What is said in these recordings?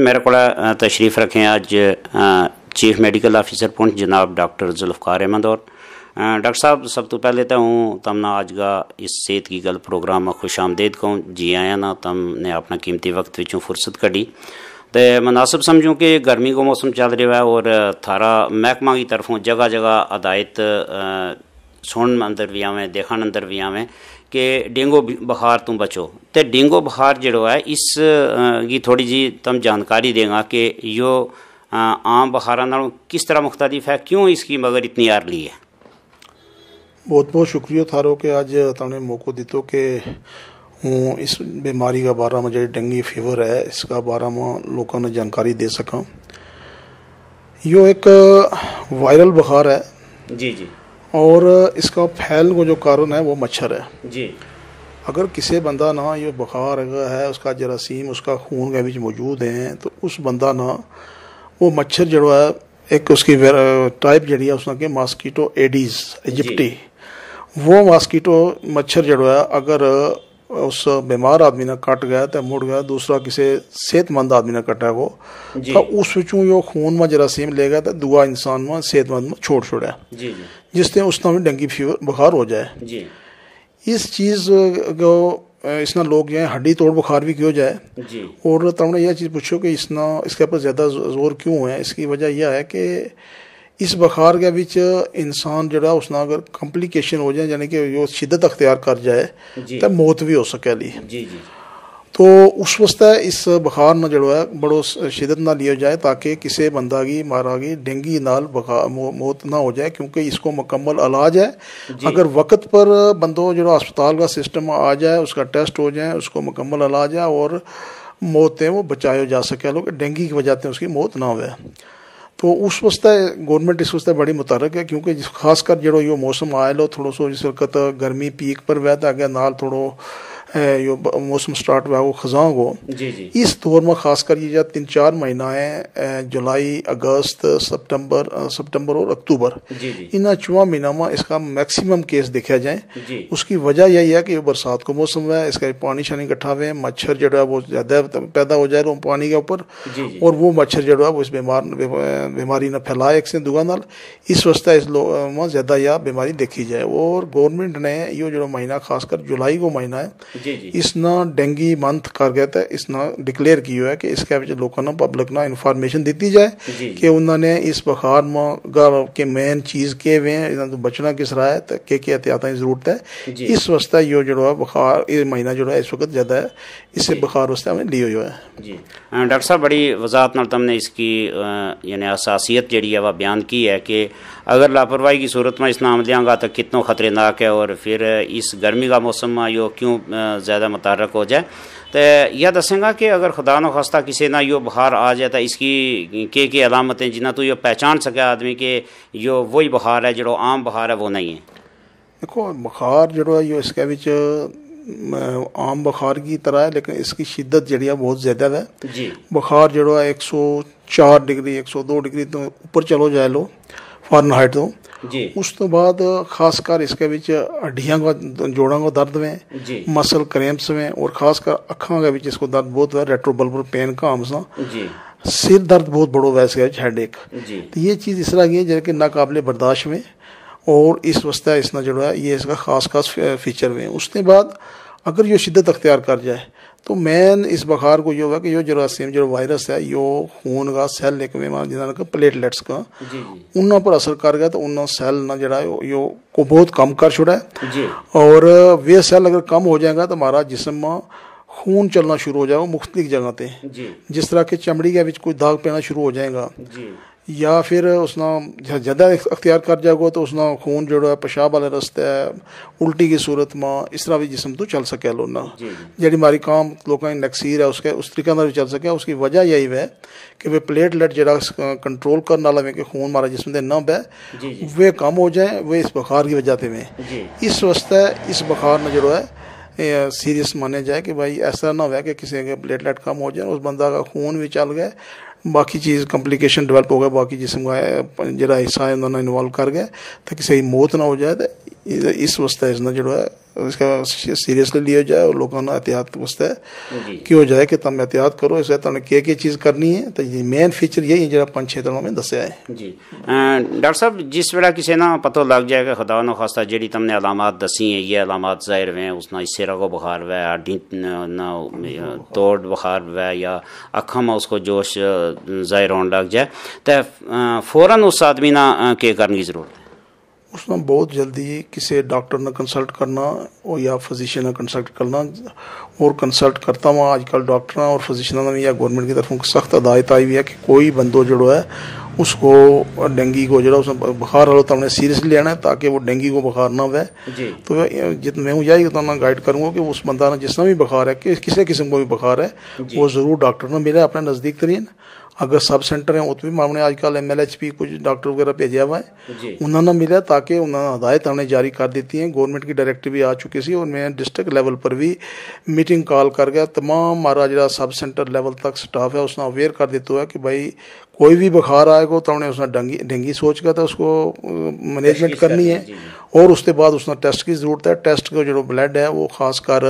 میرے کو تشریف رکھیں آج چیف میڈیکل آفیسر پونچھ جناب ڈاکٹر ذوالفقار احمد اور ڈاکٹر صاحب، سب تو پہلے تو ہوں، تم آج کا اس صحت کی گل پروگرام خوش آمدید کہوں جی آیا نا، تم نے اپنا قیمتی وقت وچوں فرصت کڑی تو مناسب سمجھوں کہ گرمی کو موسم چل رہا ہے اور تھارا محکمہ کی طرفوں جگہ جگہ ہدایت سن اندر بھی آویں، دیکھن اندر بھی آویں۔ کہ ڈینگو بخار تو بچو۔ تو ڈینگو بخار جڑو ہے اس کی تھوڑی جی تم جانکاری دیں کہ یہ عام بخار کس طرح مختلف ہے کیوں اس کی مگر اتنی ارلی ہے؟ بہت بہت شکریہ تھارو کہ دیتو کہ ہوں اس بیماری کا بارہ میں جی ڈینگی فیور ہے اس کا بارہ میں لوگوں نے جانکاری دے سکا یہ ایک وائرل بخار ہے۔ جی جی۔ اور اس کا پھیل کو جو کارن ہے وہ مچھر ہے۔ جی۔ اگر کسی بندہ نہ یہ بخار ہے اس کا جراثیم اس کا خون کے بیچ موجود ہیں تو اس بندہ نہ وہ مچھر جڑو ہے ایک اس کی ٹائپ جڑی ہے اس نے کہ ماسکیٹو ایڈیز ایجپٹی وہ ماسکیٹو مچھر جڑو ہے اگر اس بیمار آدمی نے کٹ گیا تو مڑ گیا دوسرا کسی صحت مند آدمی نے کٹا وہ تو اس وچوں جو خون میں جراثیم لے گیا تو دعا انسان میں صحت مند میں چھوڑ چھوڑا جس سے اس میں ڈینگی فیور بخار ہو جائے۔ اس چیز کو اس نے لوگ جو ہڈی توڑ بخار بھی کیوں جائے؟ اور تم نے یہ چیز پوچھو کہ اس نے اس کے اوپر زیادہ زور کیوں ہے اس کی وجہ یہ ہے کہ اس بخار کے بیچ انسان جڑا اس نے اگر کمپلیکیشن ہو جائے یعنی کہ جو شدت اختیار کر جائے تو موت بھی ہو سکے لی تو اس واسطے اس بخار نہ جڑو ہے بڑو شدت نہ لیا جائے تاکہ کسی بندہ کی مارا گی ڈینگی نال بخار موت نہ ہو جائے کیونکہ اس کو مکمل علاج ہے۔ اگر وقت پر بندوں جو اسپتال کا سسٹم آ جائے اس کا ٹیسٹ ہو جائے اس کو مکمل علاج ہے اور موتیں وہ بچائے جا سکے۔ لوگ ڈینگی کی وجہ سے اس کی موت نہ ہوئے۔ تو اس واسطے گورنمنٹ اس واسطے بڑی متحرک ہے کیونکہ خاص کر جڑو یہ موسم آئے لو تھوڑا سو جس وقت گرمی پیک پر ویت آگے نال تھوڑو موسم سٹارٹ ہوا وہ خزاں کو۔ جی جی۔ اس دور میں خاص کر یہ تین چار مہینہ ہیں جولائی اگست سپٹمبر سپٹمبر اور اکتوبر۔ جی جی۔ ان چواں مہینہ میں اس کا میکسیمم کیس دیکھا جائیں جی۔ اس کی وجہ یہی ہے کہ یہ برسات کو موسم ہے اس کا پانی شانی اکٹھا ہوئے مچھر جڑا ہے وہ زیادہ پیدا ہو جائے پانی کے اوپر۔ جی جی۔ اور وہ مچھر جڑا ہے وہ اس بیمار بیماری نہ پھیلائے ایک سے دگا نال۔ اس واسطے اس میں زیادہ یہ بیماری دیکھی جائے۔ اور گورنمنٹ نے یہ جو مہینہ خاص کر جولائی کو مہینہ ہے جی جی۔ اس نہ ڈینگی منتھ کر گیا تھا اس نہ ڈکلیئر کی ہوا ہے کہ اس کے وچ لوگوں نے پبلک نہ انفارمیشن دیتی جائے جی۔ کہ انہوں نے اس بخار میں گھر کے مین چیز کے ہوئے ہیں انہوں نے بچنا کس رہا ہے تو کہ کہ احتیاطیں ضرورت ہے۔ اس واسطے یہ جو ہے بخار یہ مہینہ جو ہے اس وقت زیادہ ہے۔ اس سے بخار واسطے ہمیں لیو جو ہے۔ جی۔ ڈاکٹر صاحب بڑی وضاحت نال اگر لاپرواہی کی صورت میں اس نام دیا گا تو کتنا خطرناک ہے اور پھر اس گرمی کا موسم میں یہ کیوں زیادہ متحرک ہو جائے؟ تو یہ دسیں گا کہ اگر خدا نخواستہ کسی نہ یہ بخار آ جائے تو اس کی کے کے علامتیں جنہیں تو یہ پہچان سکے آدمی کہ یہ وہی بخار ہے جو عام بخار ہے وہ نہیں ہے۔ دیکھو بخار جڑو ہے یہ اس کے بچ عام بخار کی طرح ہے لیکن اس کی شدت جڑی ہے بہت زیادہ ہے۔ جی۔ بخار جڑو ہے ایک سو چار ڈگری ایک سو دو ڈگری تو اوپر چلو جائے لو۔ فارن ہائٹ جی اس تو بعد خاص کر اس کے بچ ہڈیاں کو جوڑاں کو درد میں جی مسل کریمپس میں اور خاص کر اکھاں کے بچ اس کو درد بہت ہے ریٹرو بلبر پین کا ہم سا جی سر درد بہت بڑو ویسے ہے ہیڈ ایک جی یہ چیز اس طرح کی ہے جیسے کہ ناقابل برداشت میں اور اس واسطے اس نے جو ہے یہ اس کا خاص خاص فیچر میں کے تو مین اس بخار کو یہ ہوگا کہ یہ جراثیم جو وائرس ہے یہ خون کا سیل ایک بیمار جنہوں نے پلیٹلیٹس کا جی انہوں پر اثر کر گیا تو انہوں سیل نہ جڑا ہے یہ کو بہت کم کر چھوڑا ہے۔ جی۔ اور وہ سیل اگر کم ہو جائے گا تو ہمارا جسم میں خون چلنا شروع ہو جائے گا مختلف جگہ تے۔ جی۔ جس طرح کہ چمڑی کے بچ کوئی داغ پینا شروع ہو جائے گا۔ جی۔ یا پھر اس نے زیادہ اختیار کر جائے گا تو اس نے خون جو ہے پیشاب والے رستے ہے الٹی کی صورت میں اس طرح بھی جسم تو چل سکے لو نا جی جڑی ہماری کام لوگوں کی نکسیر ہے اس کے اس طریقے بھی چل سکے۔ اس کی وجہ یہی ہے کہ وہ پلیٹ لیٹ جڑا کنٹرول کرنے والا میں کہ خون ہمارا جسم نہ جی جی۔ وہ کم ہو جائیں وہ اس بخار کی وجہ سے میں جی۔ اس واسطے اس بخار میں جو ہے سیریس مانے جائے کہ بھائی ایسا نہ ہوا کہ کسی کے پلیٹ لیٹ کم ہو جائے اس بندہ کا خون بھی چل گئے۔ باقی چیز کمپلیکیشن ڈیولپ ہو گیا باقی جسم کا جڑا حصہ ہے انہوں نے انوالو کر گیا تو کسی کی موت نہ ہو جائے تو اس واسطے اس جو ہے اس کا سیریسلی لیا جائے اور لوگوں نے احتیاط واسطے جی۔ کی ہو جائے کہ تم احتیاط کرو اس نے کیا کیا چیز کرنی ہے؟ تو یہ مین فیچر یہی ہے جڑا پانچ چھ دنوں میں دسیا ہے جی۔ ڈاکٹر صاحب جس ویلا کسی نا پتہ لگ جائے گا خدا نخواستہ جڑی تم نے علامات دسی ہیں یہ علامات ظاہر ہوئے ہیں اس نہ اس سیرا کو بخار ہوئے ہڈی نہ توڑ بخار ہوئے یا اکھا میں اس کو جوش ظاہر ہونے لگ جائے۔ تو فوراً اس آدمی نہ کیا کرنے کی ضرورت ہے؟ اس میں بہت جلدی کسی ڈاکٹر نے کنسلٹ کرنا اور یا فزیشین نے کنسلٹ کرنا اور کنسلٹ کرتا ہوں آج کل ڈاکٹر اور فزیشن نے یا گورنمنٹ کی طرف سخت ہدایت آئی ہوئی ہے کہ کوئی بندو جڑو ہے اس کو ڈینگی کو جڑا اس میں بخار ہو تو ہم نے سیریسلی لینا ہے تاکہ وہ ڈینگی کو بخار نہ ہوئے۔ جی۔ تو جتنا میں ہوں تو میں گائیڈ کروں گا کہ اس بندہ نے جس نے بھی بخار ہے کہ کسی قسم کو بھی بخار ہے وہ ضرور ڈاکٹر نے ملے اپنے نزدیک ترین۔ اگر سب سینٹر ہیں وہ تو بھی ہم نے آج کل ایم ایل ایچ پی کچھ ڈاکٹر وغیرہ بھیجا ہوا ہے جی۔ انہوں نے ملا تاکہ انہوں نے ہدایت ہم نے جاری کر دیتی ہیں۔ گورنمنٹ کی ڈائریکٹر بھی آ چکی سی اور میں ڈسٹرکٹ لیول پر بھی میٹنگ کال کر گیا۔ تمام ہمارا جڑا سب سینٹر لیول تک سٹاف ہے اس نے اویئر کر دیتا ہے کہ بھائی کوئی بھی بخار آئے گا تو نے اس نے ڈنگی ڈینگی سوچ کر تھا اس کو مینجمنٹ کرنی ہے۔ اور اس کے بعد اس نے ٹیسٹ کی ضرورت ہے۔ ٹیسٹ کا جو بلڈ ہے وہ خاص کر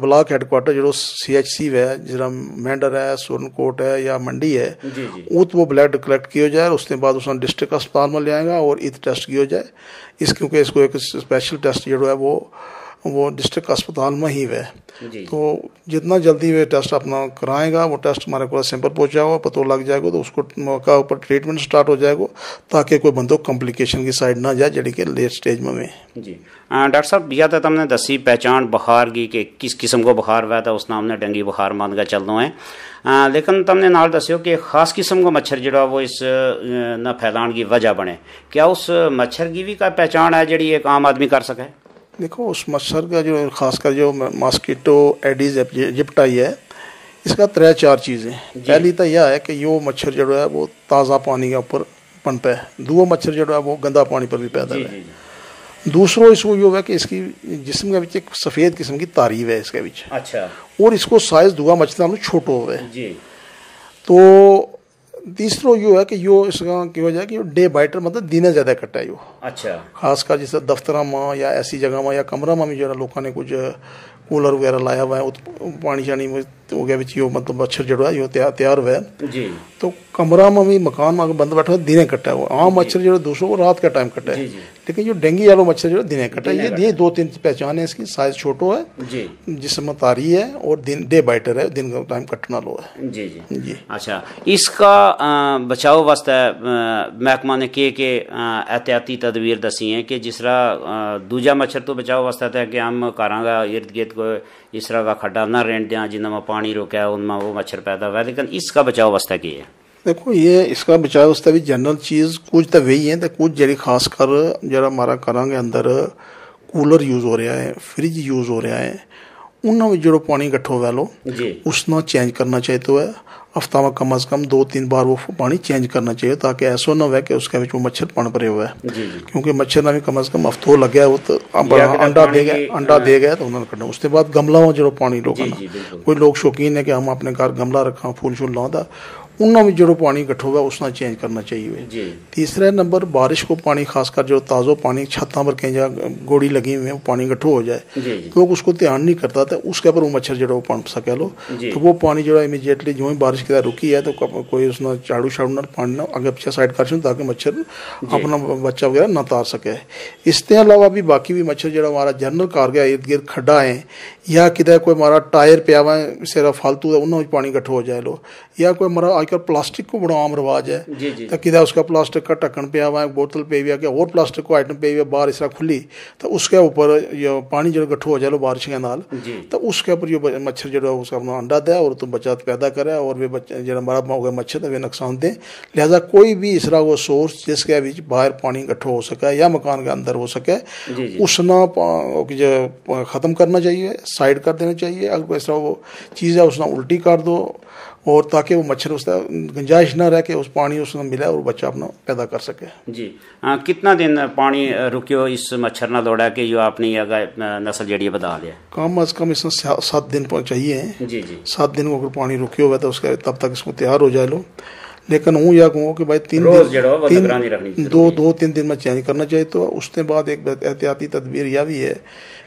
بلاک ہیڈ کوارٹر جو سی ایچ سی ہے جرا مینڈر ہے سورن کوٹ ہے یا منڈی ہے جی جی۔ وہ تو وہ بلڈ کلیکٹ کیا جائے اس کے بعد اس نے ڈسٹرکٹ اسپتال میں لے آئے گا اور ایت ٹیسٹ کیا جائے۔ اس کو وہ ڈسٹرکٹ اسپتال میں ہی ہے۔ جی۔ تو جتنا جلدی وہ ٹیسٹ اپنا کرائے گا وہ ٹیسٹ ہمارے کو سیمپل پہنچا گا پتہ لگ جائے گا تو اس کو موقع اوپر ٹریٹمنٹ سٹارٹ ہو جائے گا تاکہ کوئی بندو کمپلیکیشن کی سائڈ نہ جائے جڑی کہ لیٹ سٹیج میں۔ میں جی ڈاکٹر صاحب یا تو تم نے دسی پہچان بخار کی کہ کس قسم کو بخار ہوا تھا اس نام نے ڈنگی بخار مان کا چل رہا ہے لیکن تم نے نال دسیو کہ خاص قسم کا مچھر جڑا وہ اس نہ پھیلان کی وجہ بنے۔ کیا اس مچھر کی بھی کا پہچان ہے جڑی ایک عام آدمی کر سکے؟ دیکھو اس مچھر کا جو خاص کر جو ماسکیٹو ایڈیز جپٹائی ہے اس کا ترے چار چیزیں پہلی تو یہ ہے کہ یہ مچھر جو ہے وہ تازہ پانی کے اوپر پنتا ہے۔ دو مچھر جو ہے وہ گندا پانی پر بھی پیدا ہے۔ دوسروں اس کو یہ ہے کہ اس کی جسم کے ایک سفید قسم کی تعریف ہے اس کے بچ اچھا۔ اور اس کو سائز دعا مچھر چھوٹو ہوئے۔ جی۔ تو تیسرو یہ ہے کہ یہ اس کا کی وجہ ہے کہ ڈے بائٹر مطلب دن زیادہ کٹا ہے یہ اچھا۔ خاص کر جیسے ایسی جگہ میں یا کمرہ میں بھی جو لوگوں نے کچھ کولر وغیرہ لایا ہوا ہے پانی شانی ہو گیا بچ مچھر جڑا ہے یہ تیار ہوا ہے تو کمرہ میں بھی مکان میں بند بیٹھا ہوا دنے کٹا ہوا عام مچھر جو دوسروں کو رات کا ٹائم کٹا ہے لیکن جو ڈینگی والوں مچھر جو دنے کٹا ہے یہ دو تین پہچان ہے اس کی۔ سائز چھوٹو ہے۔ جی۔ جسم تاری ہے اور دن ڈے بائٹر ہے۔ دن کا ٹائم کٹنا لو ہے۔ جی جی۔ جی۔ اچھا۔ اس کا بچاؤ واسطے محکمہ نے کہ ہیں کہ جس طرح دوجا مچھر تو بچاؤ واسطے ہے کہ ہم کراں گا ارد گرد کو اس طرح کا کھڈا نہ رینٹ دیا جن میں پانی روکا ہے ان میں وہ مچھر پیدا ہوا لیکن اس کا بچاؤ واسطہ کی ہے؟ دیکھو یہ اس کا بچاؤ واسطہ بھی جنرل چیز کچھ تو وہی ہے تو کچھ جڑی خاص کر جڑا ہمارا کراں گے اندر کولر یوز ہو رہا ہے فریج یوز ہو رہا ہے انہوں میں جڑو پانی کٹھو جی۔ اس نہ چینج کرنا چاہیے تو ہے۔ ہفتہ میں کم از کم دو تین بار وہ پانی چینج کرنا چاہیے تاکہ ایسا نہ ہو کہ اس کے وہ مچھر پن پڑے ہوا ہے جی جی۔ کیونکہ مچھر نہ بھی کم از کم ہفتوں لگیا وہ تو انڈا دے گیا انڈا دے گیا تو انہوں نے کرنا اس کے بعد گملہ ہو جڑو پانی لوگ جی کوئی لوگ شوقین ہے کہ ہم اپنے گھر گملہ رکھا پھول شول لاؤں انہوں میں جڑو پانی کٹھو ہوا اس نہ چینج کرنا چاہیے۔ جی۔ تیسرا نمبر بارش کو پانی خاص کر جو تازہ پانی چھتاں پر کہیں جا گوڑی لگی ہوئی وہ پانی کٹھو ہو جائے۔ جی جی۔ لوگ اس کو دھیان نہیں کرتا تھا اس کے اوپر وہ مچھر جڑا وہ سکے لو۔ جی۔ تو وہ پانی ہے امیجیٹلی جو ہی بارش کی طرح رکی ہے تو کوئی اس نے چاڑو شاڑو نہ پانی نہ اگر پیچھے سائڈ کر سکیں تاکہ مچھر اپنا بچہ وغیرہ نہ تار سکے۔ اس کے علاوہ بھی باقی بھی مچھر جڑا ہمارا جنرل کار گیا ارد گرد کھڈا ہے یا کدھر کوئی ہمارا ٹائر پیا ہوا ہے سیرا فالتو ہے انہوں پانی کٹھو ہو جائے لو۔ یا کوئی ہمارا آج کل پلاسٹک کو بڑا عام رواج ہے جی جی تو اس کا پلاسٹک کا ٹکن پیا ہوا ہے بوتل پی ہوا کہ اور پلاسٹک کو آئٹم پی ہوا باہر اس طرح کھلی تو اس کے اوپر یہ پانی جو گٹھو ہو جائے لو بارش کے نال تو اس کے اوپر یہ مچھر جو اس کا اپنا انڈا دے اور تم بچہ پیدا کرے اور وہ بچہ جو مرا ہو گئے مچھر تو وہ نقصان دیں لہذا کوئی بھی اس طرح وہ سورس جس کے بیچ باہر پانی گٹھو ہو سکے یا مکان کے اندر ہو سکے اس نہ ختم کرنا چاہیے سائڈ کر دینا چاہیے اگر کوئی اس طرح وہ چیز ہے اس نہ الٹی کر دو اور تاکہ وہ مچھر اس گنجائش نہ رہ کے اس پانی اس نے ملے اور بچہ اپنا پیدا کر سکے۔ جی۔ ہاں، کتنا دن پانی رکیو اس مچھر نہ دوڑا کہ جو آپ نے نسل جڑی بتا لیا کم از کم اس نے سات دن چاہیے۔ جی جی۔ سات دن اگر پانی رکیو ہوئے تو اس کا تب تک اس کو تیار ہو جائے لو۔ لیکن ہوں یا کہوں کہ بھائی تین دن تین دو دو تین دن میں چینج کرنا چاہیے تو اس کے بعد ایک احتیاطی تدبیر یہ بھی ہے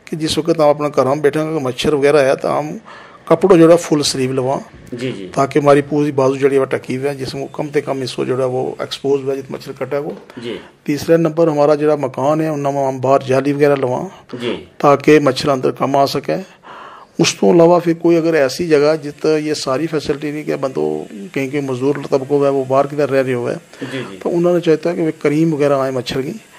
کہ جس وقت آپ اپنا کرام بیٹھیں گے مچھر وغیرہ ہے تو ہم کپڑوں جوڑا فل سلیو لواں۔ جی جی۔ تاکہ ہماری پوری بازو جڑی ہوا ٹکی ہوئے جس میں کم تے کم حصہ جوڑا وہ ایکسپوز ہوا جتنا مچھر کٹا ہے وہ۔ جی۔ تیسرا نمبر ہمارا جڑا مکان ہے انہوں میں ہم باہر جالی وغیرہ لواں۔ جی۔ تاکہ مچھر اندر کم آ سکے۔ اس تو علاوہ پھر کوئی اگر ایسی جگہ جت یہ ساری فیسلٹی نہیں کہ بندو کہیں کہ مزدور طبقہ ہوئے وہ باہر کدھر رہ رہے ہوئے۔ جی، جی۔ تو انہوں نے چاہتا ہے کہ کریم وغیرہ آئیں مچھر کی۔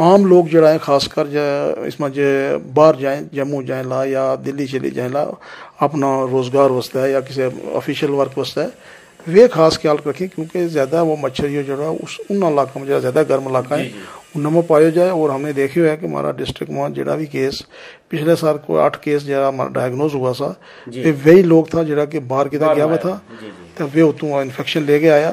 ਆਮ ਲੋਕ ਜਿਹੜਾ ਹੈ ਖਾਸ ਕਰ ਇਸ ਮਾ ਜੇ ਬਾਹਰ ਜਾਏ ਜੰਮੂ ਜਾਏ ਲਾ ਜਾਂ ਦਿੱਲੀ ਚਲੇ ਜਾਏ ਲਾ ਆਪਣਾ ਰੋਜ਼ਗਾਰ ਵਸਦਾ ਹੈ ਜਾਂ ਕਿਸੇ ਅਫੀਸ਼ੀਅਲ ਵਰਕ ਵਸਦਾ ਹੈ وہ خاص خیال رکھیں کیونکہ زیادہ وہ مچھر جو ہے اس ان علاقوں میں زیادہ گرم علاقہ ہے جی، جی۔ ان میں پایا جائے اور ہم نے دیکھے ہوا ہے کہ ہمارا ڈسٹرکٹ میں جڑا بھی کیس پچھلے سال کو آٹھ کیس جڑا ہمارا ڈائگنوز ہوا سا جی۔ وہی لوگ تھا جڑا کہ باہر کتا گیا ہوا تھا۔ وہ اتوں انفیکشن لے کے آیا۔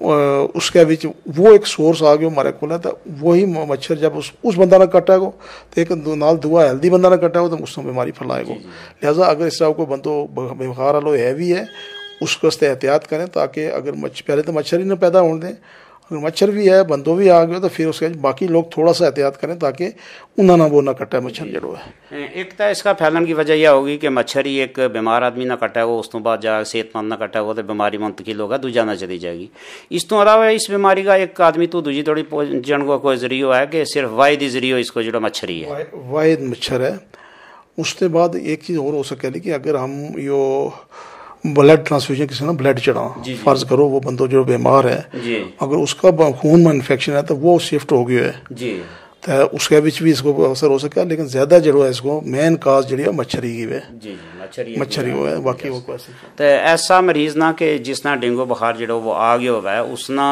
اس کے بچ وہ ایک سورس آ گیا مارے کو وہی مچھر جب اس اس بندہ نہ کٹا گو تو ایک نال دعا ہیلدی بندہ نہ کٹا گو تو اس میں بیماری پھیلائے گو۔ جی، جی۔ لہٰذا اگر اس طرح کوئی بندو بیمار آلو ہے بھی ہے اس کو احتیاط کریں تاکہ اگر مچھ پہلے تو مچھر ہی نہ پیدا ہونے دیں۔ اگر مچھر بھی ہے بندوں بھی آ گئے تو پھر اس کے باقی لوگ تھوڑا سا احتیاط کریں تاکہ انہوں نہ وہ نہ کٹا ہے مچھر جڑو ہے۔ ایک تو اس کا پھیلن کی وجہ یہ ہوگی کہ مچھر ہی ایک بیمار آدمی نہ کٹا ہے وہ اس تو بعد جا صحت مند نہ کٹا ہے وہ تو بیماری منتقل ہوگا دوجا نہ چلی جائے گی۔ اس تو علاوہ اس بیماری کا ایک آدمی تو دوجی تھوڑی پہنچن کو کوئی ذریعہ ہے کہ صرف واحد ہی ذریعہ اس کو جڑا مچھر ہی ہے۔ واحد مچھر ہے۔ اس کے بعد ایک چیز اور ہو سکے کہ اگر ہم یہ بلڈ ٹرانسفیوژن کسی نے بلڈ چڑھا فرض کرو وہ بندہ جو بیمار ہے جی۔ اگر اس کا خون میں انفیکشن ہے تو وہ شفٹ ہو گیا ہے۔ جی۔ تو اس کے بچ بھی اس کو اثر ہو سکتا ہے لیکن زیادہ جڑو ہے اس کو مین کاز جڑی ہے مچھری کی ہے۔ جی، مچھری ہو ہے باقی وہ تو ایسا مریض نہ کہ جس نہ ڈینگو بخار جڑو وہ آ گیا ہوا ہے اس نہ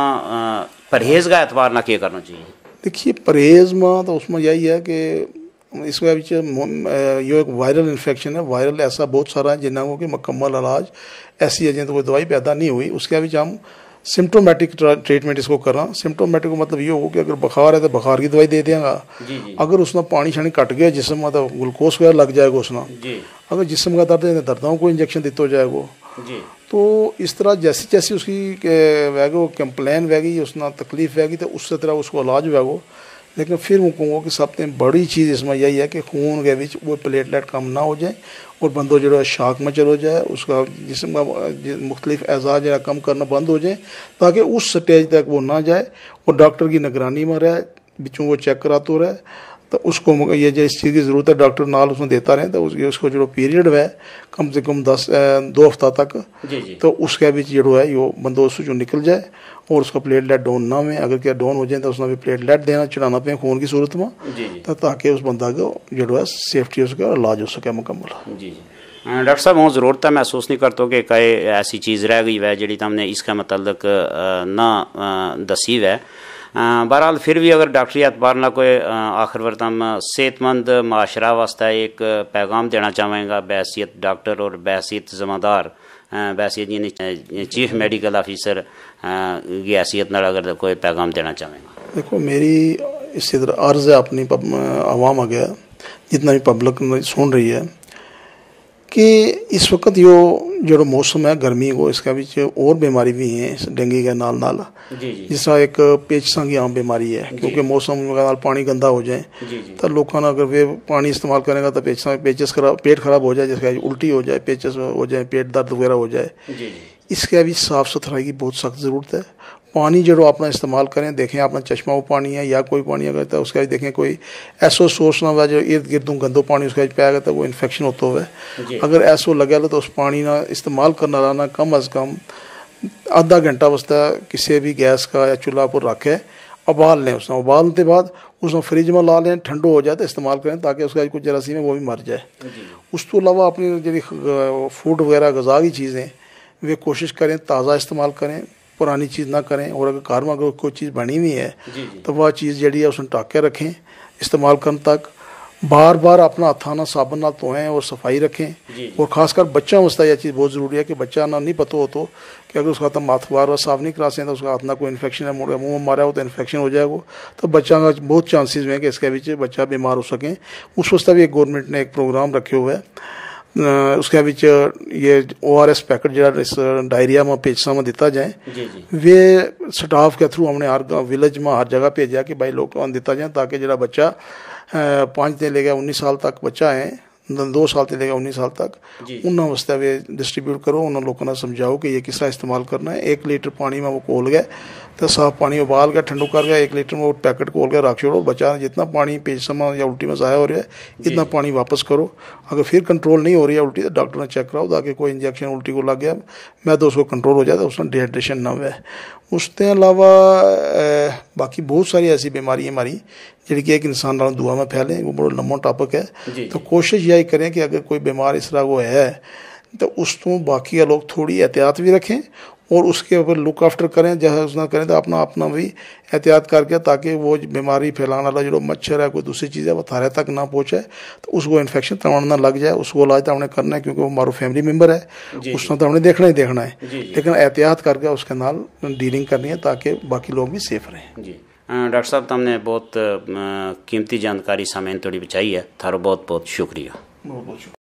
پرہیز کا اعتبار نہ کیا کرنا چاہیے۔ دیکھیے پرہیز ماں تو اس میں یہی ہے کہ اس میں یہ ایک وائرل انفیکشن ہے۔ وائرل ایسا بہت سارا ہے جنہوں کو مکمل علاج ایسی ہے جن کوئی دوائی پیدا نہیں ہوئی۔ اس کے ہم سمٹومیٹک ٹریٹمنٹ اس کو کر رہا سمٹومیٹک مطلب یہ ہو کہ اگر بخار ہے تو بخار کی دوائی دے دیں گا۔ جی، جی۔ اگر اس میں پانی شانی کٹ گیا جسم میں تو گلوکوز وغیرہ لگ جائے گا اس میں۔ جی۔ اگر جسم کا درد ہے یعنی دردوں کو انجیکشن دیتا ہو جائے گا۔ تو اس طرح جیسی جیسی اس کی وہ کمپلین وے گی اس میں تکلیف وے گی تو اس طرح اس کو علاج ہوئے گا لیکن پھر وہ کہوں گا کہ سب سے بڑی چیز اس میں یہی ہے کہ خون کے بچ وہ پلیٹلیٹ کم نہ ہو جائے اور بندو جو شاک میں چلو جائے، اس کا جسم کا مختلف اعزاز جو کم کرنا بند ہو جائے تاکہ اس سٹیج تک وہ نہ جائے اور ڈاکٹر کی نگرانی میں رہے، بچوں کو چیک کراتے رہے۔ تو اس کو یہ جو اس چیز کی ضرورت ہے ڈاکٹر نال اس میں دیتا رہے تو اس کو جو پیریڈ ہے کم سے کم دس دو ہفتہ تک۔ جی، جی۔ تو اس کے بھی جو ہے یہ بندوبست جو نکل جائے اور اس کا پلیٹ لیٹ ڈون نہ ہوئے۔ اگر کیا ڈون ہو جائیں تو اس نے بھی پلیٹ لیٹ دینا چڑھانا پہ خون کی صورت میں۔ تاکہ اس بندہ کو جو ہے سیفٹی اس کا علاج ہو سکے مکمل۔ جی ہاں، ڈاکٹر صاحب ہوں ضرورت ہے محسوس نہیں کرتا کہ کئی ایسی چیز رہ گئی ہے جڑی تم نے اس کا متعلق نہ دسی ہے۔ بہرحال پھر بھی اگر ڈاکٹری جی اعتبار نہ کوئی آخر وردم صحت مند معاشرہ واسطے ایک پیغام دینا چاہیں گا، بحثیت ڈاکٹر اور بحثیت ذمہ دار بحثیت یعنی چیف میڈیکل آفیسر کی حیثیت نال اگر کوئی پیغام دینا چاہیں گا۔ دیکھو، میری اسی طرح عرض ہے، اپنی عوام آگے جتنا بھی پبلک سن رہی ہے کہ اس وقت جو جو موسم ہے گرمی کو اس کا بھی اور بیماری بھی ہیں ڈینگی کے نال نال۔ جی، جی۔ جس طرح ایک پیچ سنگی عام بیماری ہے جی۔ کیونکہ موسم کے نال پانی گندا ہو جائے تو لوگوں نے اگر وہ پانی استعمال کرے گا تو پیچساں پیچس خراب پیٹ خراب ہو جائے جس کا الٹی ہو جائے پیچس ہو جائے پیٹ درد وغیرہ ہو جائے۔ اس کا بھی صاف ستھرائی کی بہت سخت ضرورت ہے۔ پانی جو اپنا استعمال کریں دیکھیں اپنا چشمہ وہ پانی ہے یا کوئی پانی اگر اس کا دیکھیں کوئی ایسو سورس نہ ہوا جو ارد گرد گندو پانی اس کا پیا گیا تو وہ انفیکشن ہوتا ہوئے۔ جی۔ اگر ایسو لگے تو اس پانی نہ استعمال کرنا رہنا کم از کم آدھا گھنٹہ واسطے کسی بھی گیس کا یا چولہا پر رکھے ابال لیں اس نے ابالنے کے بعد اس نے فریج میں لا لیں ٹھنڈو ہو جائے تو استعمال کریں تاکہ اس کا کچھ جراثیم ہے وہ بھی مر جائے۔ جی۔ اس تو علاوہ اپنی جی فوڈ وغیرہ غذا کی چیزیں وہ کوشش کریں تازہ استعمال کریں۔ پرانی چیز نہ کریں اور اگر کار میں اگر کوئی چیز بنی ہوئی ہے جی جی۔ تو وہ چیز جڑی ہے اس نے ٹاک کے رکھیں استعمال کرنے تک بار بار اپنا ہاتھانہ صابن نہ دھوئیں اور صفائی رکھیں۔ جی۔ اور خاص کر بچہ واسطے یہ چیز بہت ضروری ہے کہ بچہ نہ نہیں پتہ ہو تو کہ اگر اس کا ہاتھ ہاتھ بار بار صاف نہیں کرا سکیں تو اس کا ہاتھ نہ کوئی انفیکشن ہے منہ مارا ہو تو انفیکشن ہو جائے گا۔ تو بچہ کا بہت چانسز ہیں کہ اس کے بچے بچہ بیمار ہو سکیں۔ اس واسطے بھی ایک گورنمنٹ نے ایک پروگرام رکھے ہوئے ہے۔ اس کے بچ یہ او آر ایس پیکٹ جہاں اس ڈائریا میں جائیں جی جی۔ وہ سٹاف کے تھرو ہم نے ہر ولیج میں ہر جگہ بھیجا کہ بھائی لوگ دیتا جائیں تاکہ جڑا بچہ پانچ دن لے گیا انیس سال تک ہے دو سال گا انیس سال تک۔ جی۔ واسطے بھی ڈسٹریبیوٹ کرو لوگوں نے سمجھاؤ کہ یہ کس طرح استعمال کرنا ہے۔ ایک لیٹر پانی میں وہ کھول گئے تو صاف پانی ابال گیا ٹھنڈو کر گیا ایک لیٹر میں وہ پیکٹ کھول کے رکھ چھوڑو۔ بچہ جتنا پانی پیج سما یا الٹی میں ضائع ہو رہا ہے اتنا پانی واپس کرو۔ اگر پھر کنٹرول نہیں ہو رہی ہے الٹی تو ڈاکٹر نے چیک کراؤ تاکہ کوئی انجیکشن الٹی کو لگ گیا۔ میں تو اس کو کنٹرول ہو جائے تو اس میں ڈیہائیڈریشن نہ ہوئے۔ اس کے علاوہ باقی بہت ساری ایسی بیماری ہماری جڑی کہ ایک انسان نال تو یہی کریں کہ اگر کوئی بیمار اس طرح وہ ہے تو اس تو باقی لوگ تھوڑی احتیاط بھی رکھیں اور اس کے اوپر لک آفٹر کریں جہاں اس نہ کریں تو اپنا اپنا بھی احتیاط کر کے تاکہ وہ بیماری پھیلانے والا جو مچھر ہے کوئی دوسری چیز ہے وہ تھارے تک نہ پہنچے تو اس کو انفیکشن تمام نہ لگ جائے اس کو علاج تو ہم نے کرنا ہے کیونکہ وہ ہمارا فیملی ممبر ہے جی، اس نے تو ہم نے دیکھنا ہی دیکھنا ہے۔ جی، جی۔ لیکن احتیاط کر کے اس کے نال ڈیلنگ کرنی ہے تاکہ باقی لوگ بھی سیف رہیں۔ جی۔ ڈاکٹر صاحب تم نے بہت قیمتی جانکاری سامعین توڑی بچائی ہے تھارو بہت بہت شکریہ۔ بہت بہت شکریہ